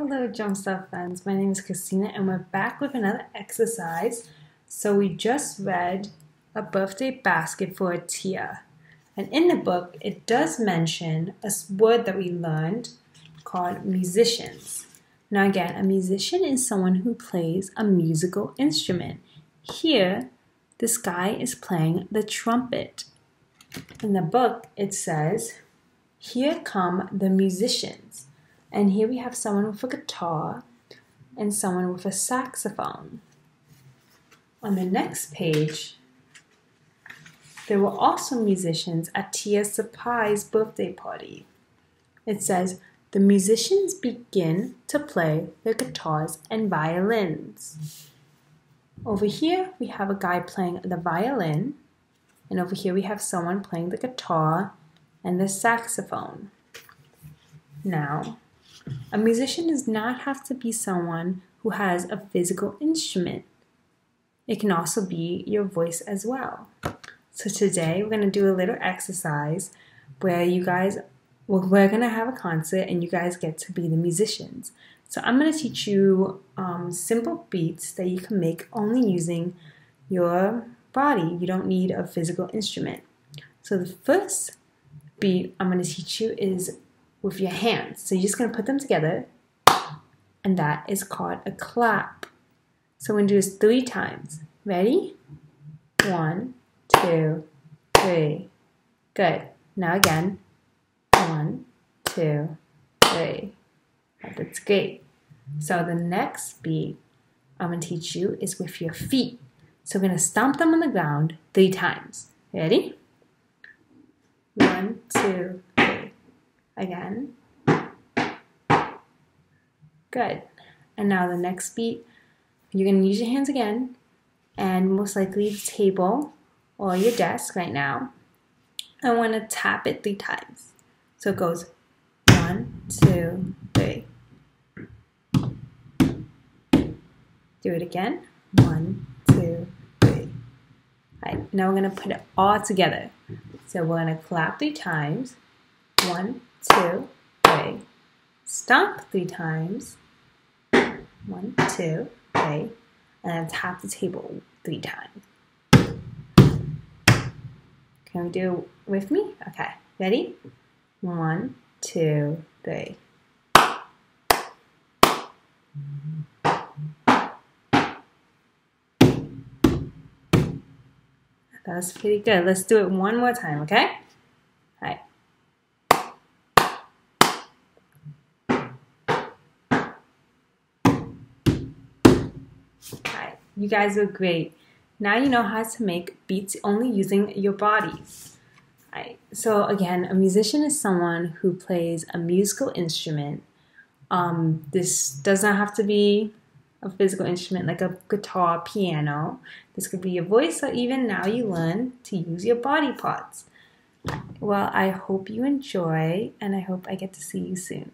Hello Jumpstart friends, my name is Christina and we're back with another exercise. So we just read a birthday basket for a Tia. And in the book, it does mention a word that we learned called musicians. Now again, a musician is someone who plays a musical instrument. Here, this guy is playing the trumpet. In the book, it says, here come the musicians. And here we have someone with a guitar and someone with a saxophone. On the next page, there were also musicians at Tia's surprise birthday party. It says, the musicians begin to play their guitars and violins. Over here, we have a guy playing the violin, and over here, we have someone playing the guitar and the saxophone. Now, a musician does not have to be someone who has a physical instrument. It can also be your voice as well. So today we're going to do a little exercise where you guys, we're going to have a concert and you guys get to be the musicians. So I'm going to teach you um, simple beats that you can make only using your body. You don't need a physical instrument. So the first beat I'm going to teach you is with your hands. So you're just going to put them together, and that is called a clap. So we're going to do this three times. Ready? One, two, three. Good. Now again. One, two, three. That's great. So the next beat I'm going to teach you is with your feet. So we're going to stomp them on the ground three times. Ready? One, two. Again. Good. And now the next beat, you're going to use your hands again, and most likely the table or your desk right now. I want to tap it three times. So it goes one, two, three. Do it again. One, two, three. All right, now we're going to put it all together. So we're going to clap three times. One, two, three. Stomp three times. One, two, three. And tap the table three times. Can we do it with me? Okay, ready? One, two, three. That was pretty good. Let's do it one more time, okay? Alright, you guys are great. Now you know how to make beats only using your body. Alright, so again, a musician is someone who plays a musical instrument. Um, this does not have to be a physical instrument like a guitar, piano. This could be your voice, or even now you learn to use your body parts. Well, I hope you enjoy, and I hope I get to see you soon.